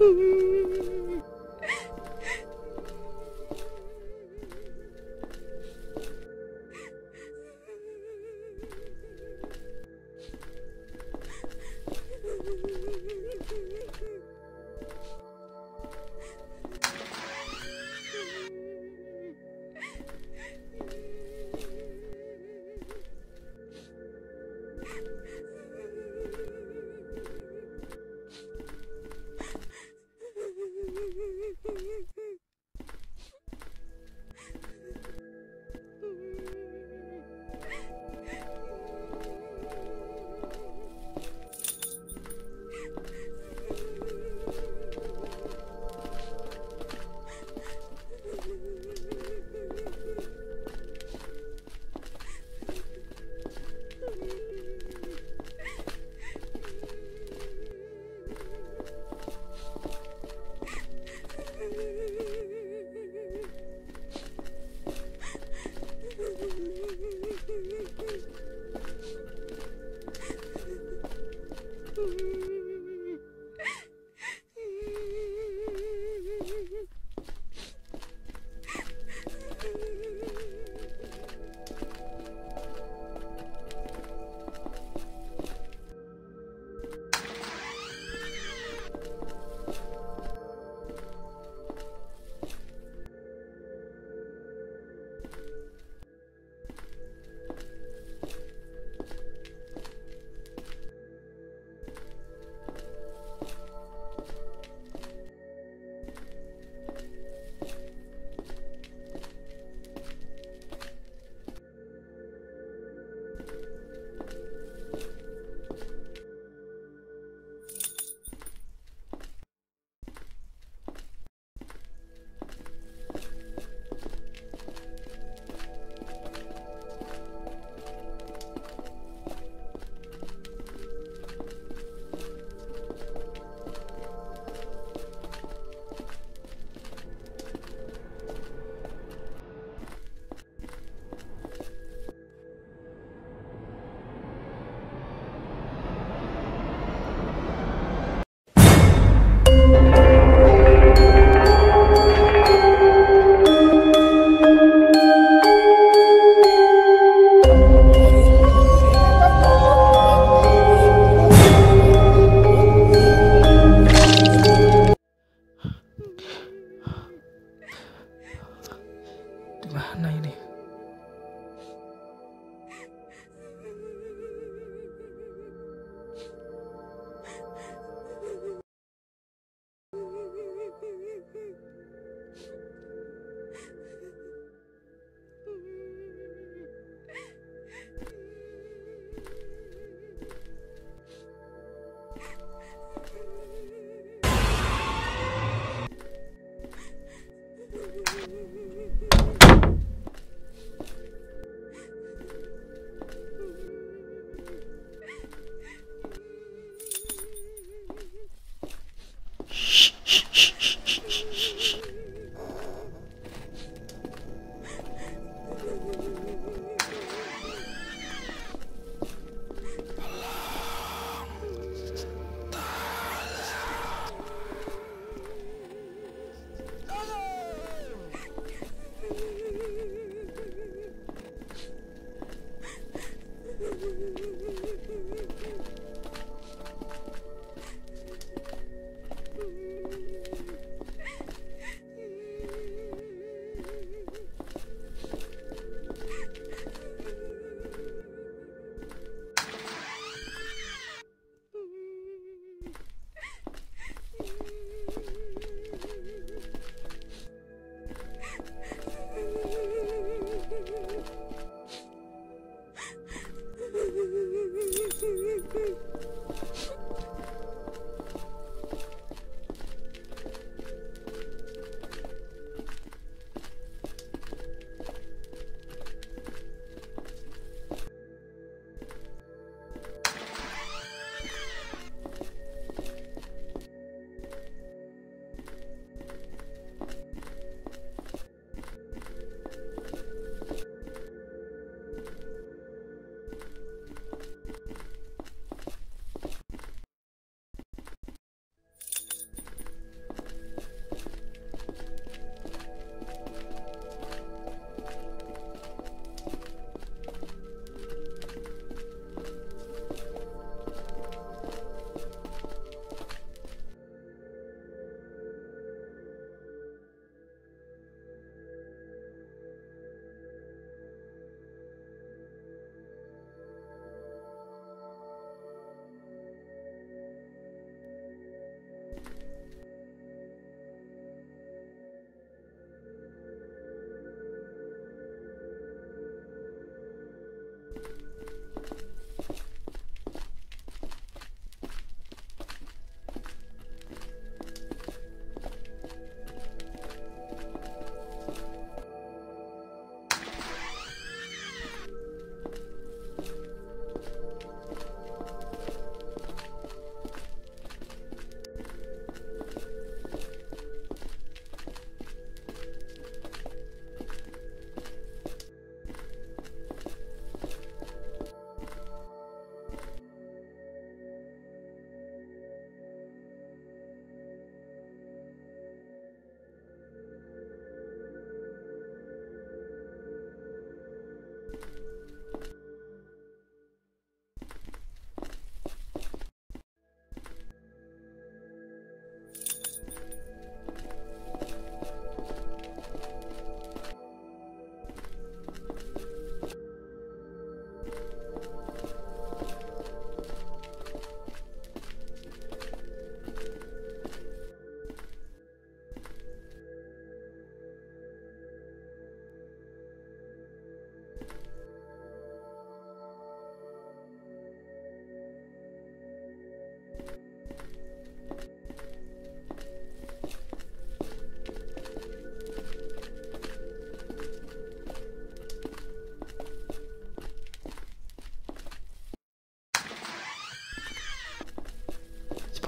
Woohoo!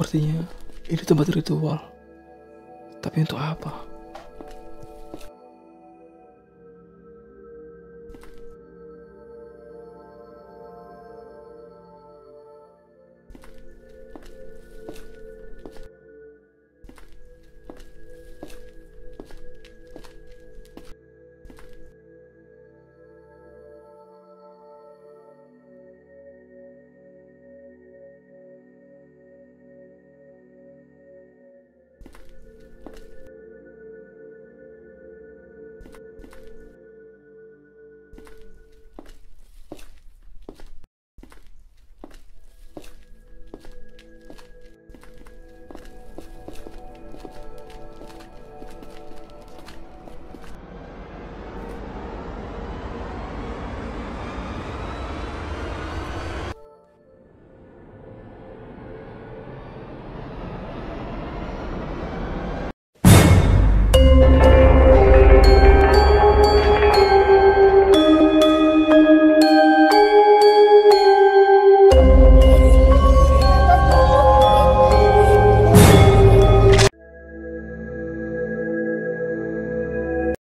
Sepertinya ini tempat ritual. Tapi untuk apa?